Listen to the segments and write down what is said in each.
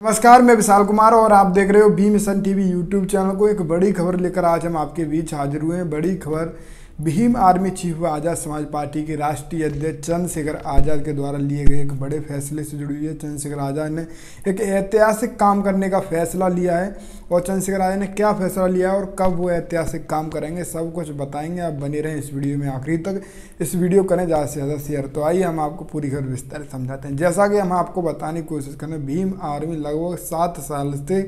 नमस्कार, मैं विशाल कुमार और आप देख रहे हो B mission TV YouTube channel को एक बड़ी खबर लेकर आज हम आपके बीच हाजिर हुए हैं। बड़ी खबर भीम आर्मी चीफ व आज़ाद समाज पार्टी के राष्ट्रीय अध्यक्ष चंद्रशेखर आज़ाद के द्वारा लिए गए एक बड़े फैसले से जुड़ी हुई है। चंद्रशेखर आज़ाद ने एक ऐतिहासिक काम करने का फैसला लिया है और चंद्रशेखर आज़ाद ने क्या फैसला लिया है और कब वो ऐतिहासिक काम करेंगे, सब कुछ बताएँगे। आप बने रहें इस वीडियो में आखिरी तक। इस वीडियो करें ज़्यादा से ज़्यादा शेयर। तो आइए हम आपको पूरी घर विस्तार समझाते हैं। जैसा कि हम आपको बताने की कोशिश करें भीम आर्मी लगभग सात साल से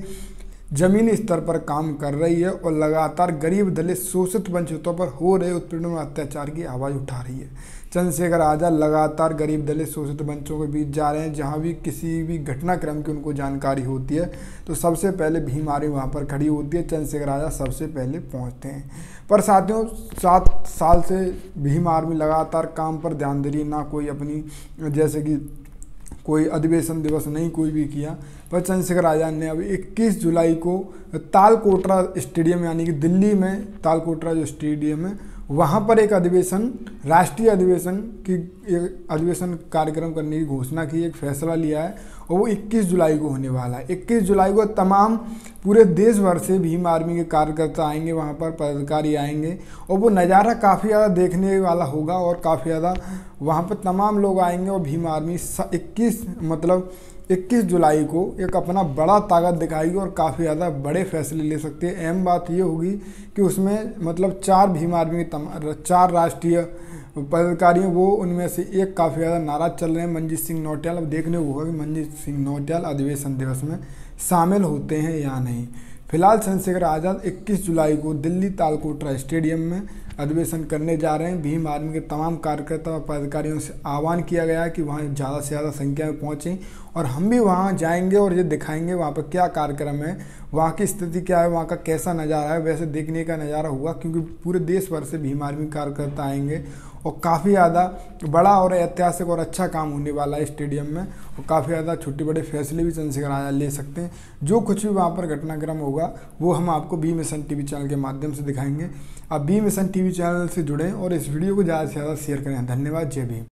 जमीनी स्तर पर काम कर रही है और लगातार गरीब दलित शोषित वंचितों पर हो रहे उत्पीड़न और अत्याचार की आवाज़ उठा रही है। चंद्रशेखर आज़ाद लगातार गरीब दलित शोषित वंचों के बीच जा रहे हैं, जहाँ भी किसी भी घटनाक्रम की उनको जानकारी होती है तो सबसे पहले भीम आर्मी वहाँ पर खड़ी होती है, चंद्रशेखर आज़ाद सबसे पहले पहुँचते हैं। पर साथियों, सात साल से भीम आर्मी लगातार काम पर ध्यान दे रही है, ना कोई अपनी, जैसे कि कोई अधिवेशन दिवस नहीं, कोई भी किया। पर चंद्रशेखर आज़ाद ने अब 21 जुलाई को तालकोटरा स्टेडियम, यानी कि दिल्ली में तालकोटरा जो स्टेडियम है वहाँ पर एक अधिवेशन, राष्ट्रीय अधिवेशन की, एक अधिवेशन कार्यक्रम करने की घोषणा की, एक फैसला लिया है, और वो 21 जुलाई को होने वाला है। 21 जुलाई को तमाम पूरे देश भर से भीम आर्मी के कार्यकर्ता आएँगे, वहाँ पर पदाधिकारी आएँगे, और वो नज़ारा काफ़ी ज़्यादा देखने वाला होगा और काफ़ी ज़्यादा वहाँ पर तमाम लोग आएँगे और भीम आर्मी इक्कीस मतलब 21 जुलाई को एक अपना बड़ा ताकत दिखाएगी और काफ़ी ज़्यादा बड़े फैसले ले सकती है। अहम बात ये होगी कि उसमें मतलब चार भीम आर्मी के चार राष्ट्रीय पदाधिकारी वो उनमें से एक काफ़ी ज़्यादा नाराज़ चल रहे हैं। मंजीत सिंह नौटियाल, अब देखने को होगा कि मंजीत सिंह नौटियाल अधिवेशन दिवस में शामिल होते हैं या नहीं। फ़िलहाल चंद्रशेखर आज़ाद 21 जुलाई को दिल्ली तालकोटरा स्टेडियम में अधिवेशन करने जा रहे हैं। भीम आर्मी के तमाम कार्यकर्ता और पदाधिकारियों से आह्वान किया गया है कि वहाँ ज़्यादा से ज़्यादा संख्या में पहुँचें और हम भी वहाँ जाएँगे और ये दिखाएँगे वहाँ पर क्या कार्यक्रम है, वहाँ की स्थिति क्या है, वहाँ का कैसा नज़ारा है। वैसे देखने का नज़ारा हुआ क्योंकि पूरे देश भर से भीम आर्मी कार्यकर्ता आएँगे और काफ़ी ज़्यादा बड़ा और ऐतिहासिक और अच्छा काम होने वाला है स्टेडियम में। और काफ़ी ज़्यादा छोटे बड़े फैसले भी चंद्रशेखर आज़ाद ले सकते हैं। जो कुछ भी वहाँ पर घटनाक्रम होगा, वो हम आपको बी मिशन टी चैनल के माध्यम से दिखाएँगे। आप बी मिशन टी चैनल से जुड़ें और इस वीडियो को ज़्यादा से ज़्यादा शेयर करें। धन्यवाद। जय भीम।